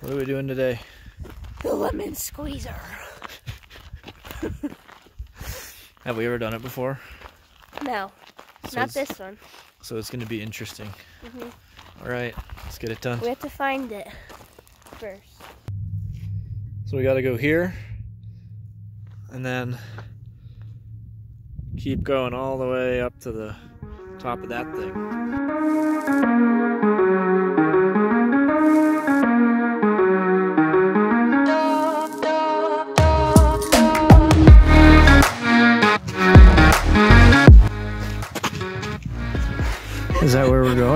What are we doing today? The lemon squeezer. Have we ever done it before? No, So not this one. So it's going to be interesting. Mhm. All right, let's get it done. We have to find it first. So we got to go here and then keep going all the way up to the top of that thing.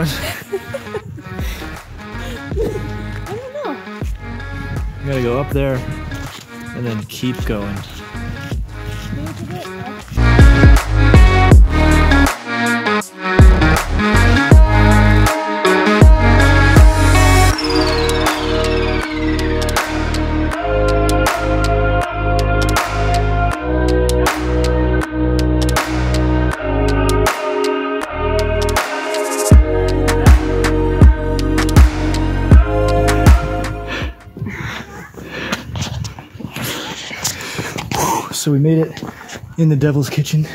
That where we're going? I don't know. We gotta go up there and then keep going. So we made it in the devil's kitchen.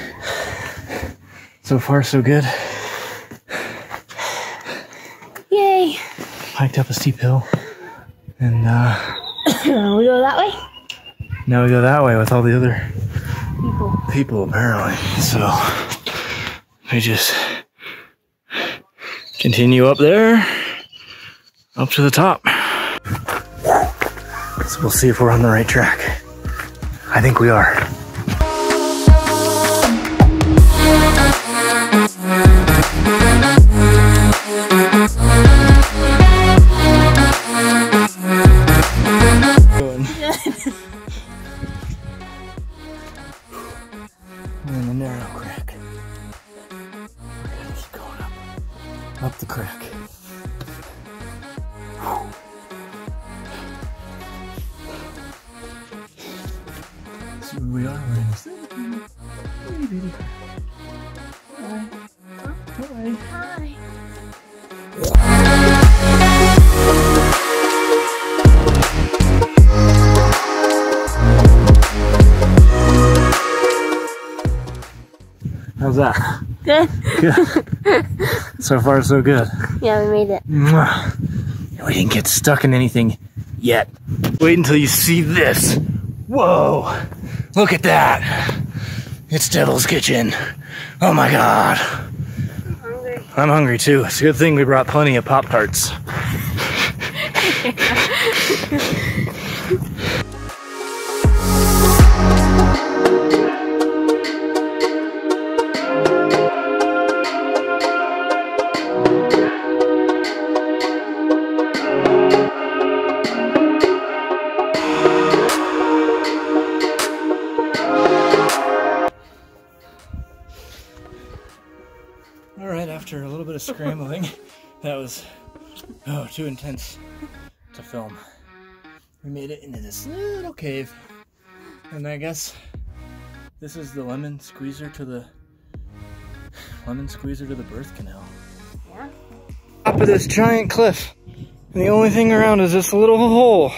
So far, so good. Yay! Hiked up a steep hill. And uh, we go that way? now we go that way with all the other People. people, apparently. So we just continue up there, up to the top. So we'll see if we're on the right track. I think we are. Where we are. In this itty. Hi. Hi. Hi. How's that? Good? Good. so far, so good. Yeah, we made it. We didn't get stuck in anything yet. Wait until you see this. Whoa! Look at that! It's Devil's Kitchen. Oh my god. I'm Hungry. I'm hungry too. It's a good thing we brought plenty of Pop Tarts. scrambling, that was oh too intense to film. We made it into this little cave, and I guess this is the lemon squeezer to the lemon squeezer to the birth canal. Yeah. Top of this giant cliff, and the only thing around is this little hole.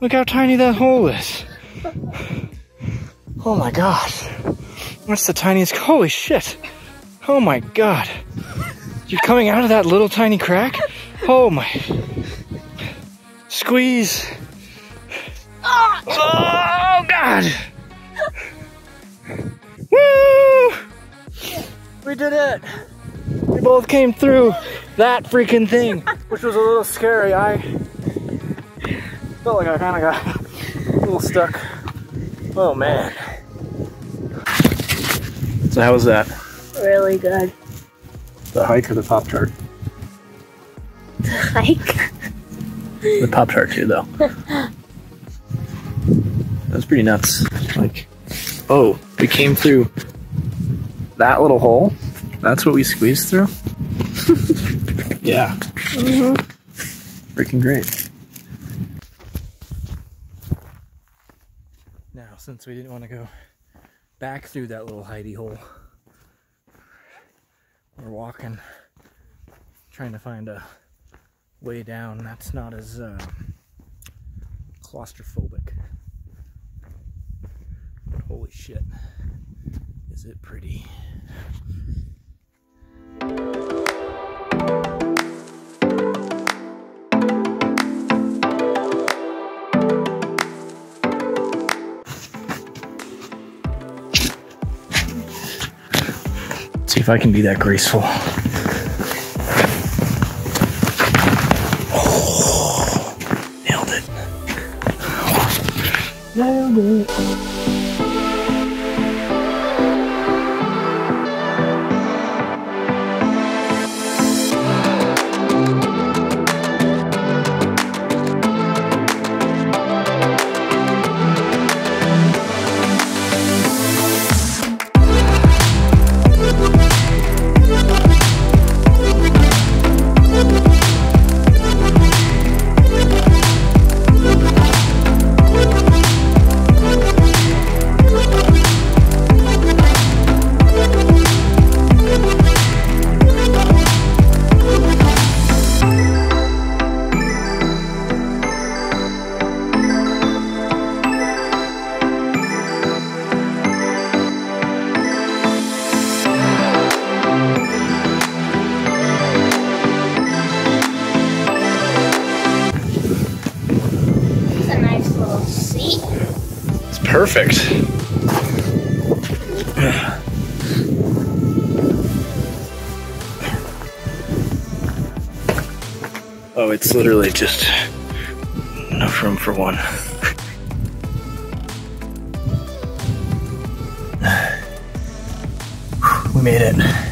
Look how tiny that hole is. Oh my gosh, that's the tiniest. Holy shit! Oh my god. You're coming out of that little tiny crack? Oh my. Squeeze. Oh god. Woo! We did it. We both came through that freaking thing, which was a little scary. I felt like I kind of got a little stuck. Oh man. So how was that? Really good. The hike or the pop tart? The Hike. The pop tart too, though. That's pretty nuts. Like, oh, we came through that little hole. That's what we squeezed through. yeah. Mhm. Freaking great. Now, since we didn't want to go back through that little hidey hole, we're walking, trying to find a way down. That's not as uh, claustrophobic. But holy shit, is it pretty. See if I can be that graceful. Oh, nailed it. Nailed it. Perfect. Oh, it's literally just enough room for one. We made it.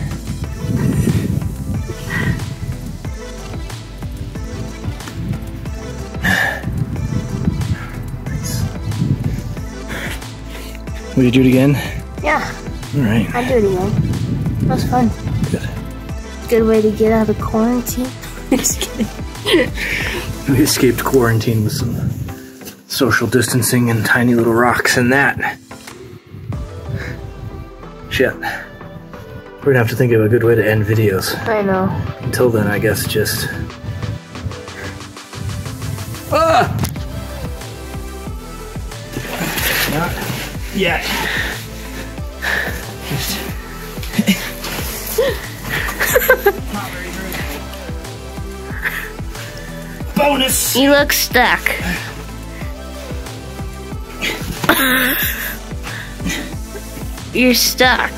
Will you do it again? Yeah, All right. I'll do it again. That was fun. Good. Good way to get out of quarantine. Just kidding. We escaped quarantine with some social distancing and tiny little rocks and that. Shit. We're gonna have to think of a good way to end videos. I know. Until then, I guess just. Ah! Yet. Just. Bonus! You look stuck. You're stuck.